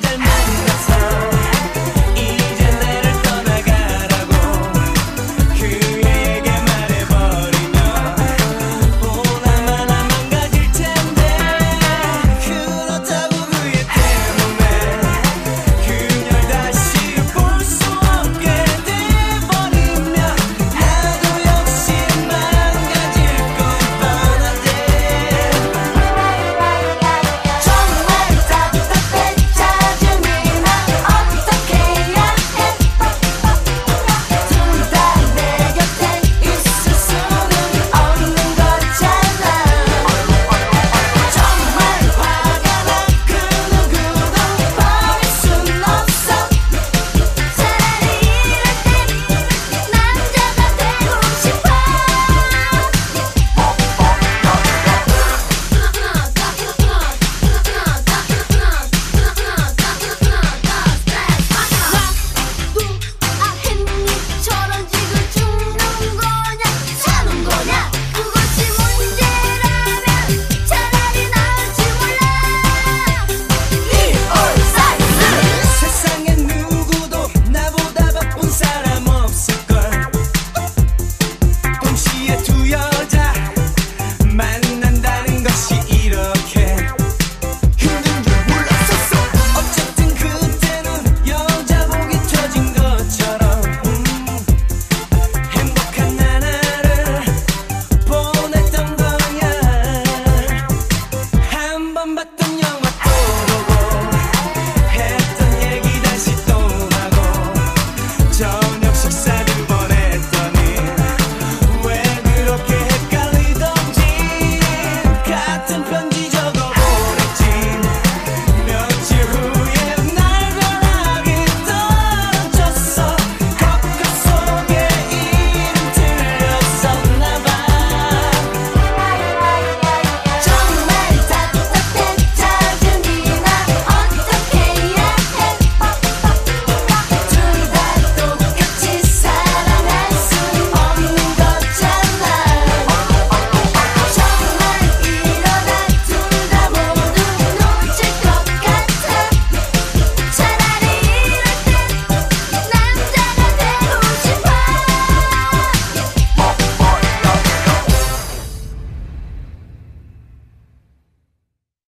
del mundo.